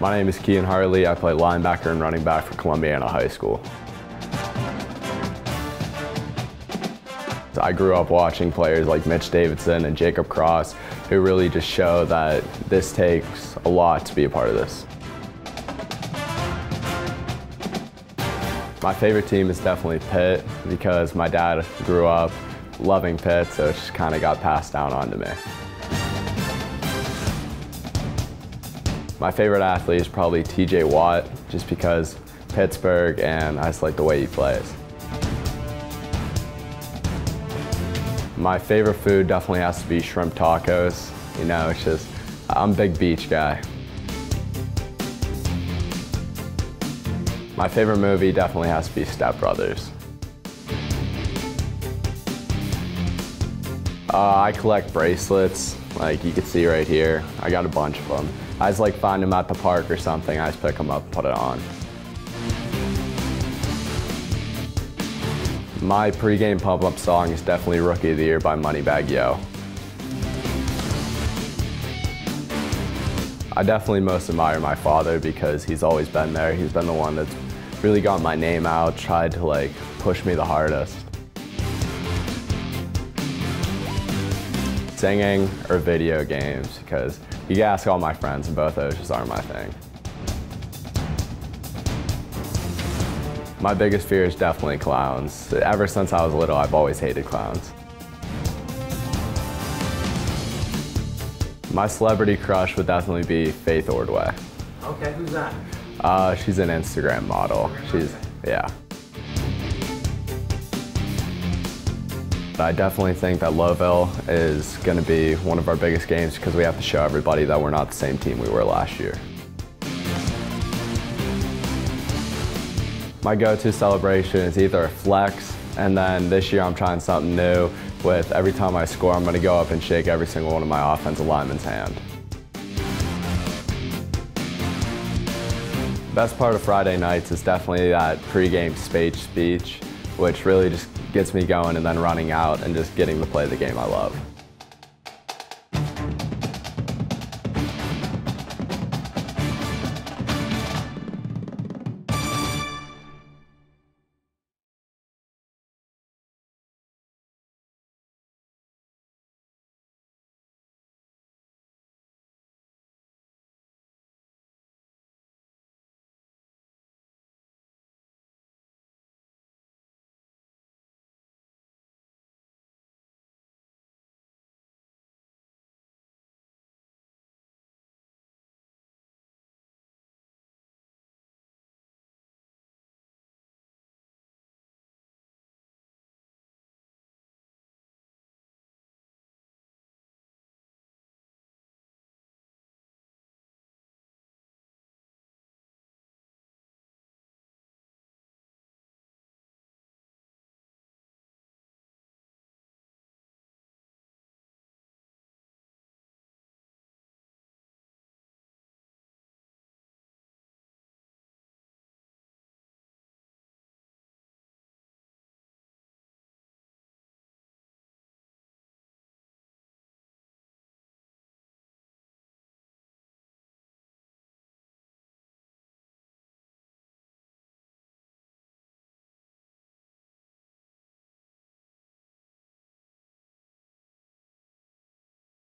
My name is Kian Hartley. I play linebacker and running back for Columbiana High School. I grew up watching players like Mitch Davidson and Jacob Cross who really just show that this takes a lot to be a part of this. My favorite team is definitely Pitt because my dad grew up loving Pitt, so it just kind of got passed down onto me. My favorite athlete is probably TJ Watt, just because Pittsburgh and I just like the way he plays. My favorite food definitely has to be shrimp tacos. You know, it's just, I'm a big beach guy. My favorite movie definitely has to be Step Brothers. Uh, I collect bracelets, like you can see right here. I got a bunch of them. I just like find them at the park or something. I just pick them up put it on. My pregame pump-up song is definitely Rookie of the Year by Moneybagg Yo. I definitely most admire my father because he's always been there. He's been the one that's really got my name out, tried to like push me the hardest. Singing or video games because you can ask all my friends and both of those just aren't my thing. My biggest fear is definitely clowns. Ever since I was little, I've always hated clowns. My celebrity crush would definitely be Faith Ordway. Okay, who's that? Uh, she's an Instagram model. She's, yeah. I definitely think that Lowellville is going to be one of our biggest games because we have to show everybody that we're not the same team we were last year. My go-to celebration is either a flex, and then this year I'm trying something new with every time I score, I'm going to go up and shake every single one of my offensive linemen's hand. Best part of Friday nights is definitely that pregame speech speech, which really just gets me going and then running out and just getting to play the game I love.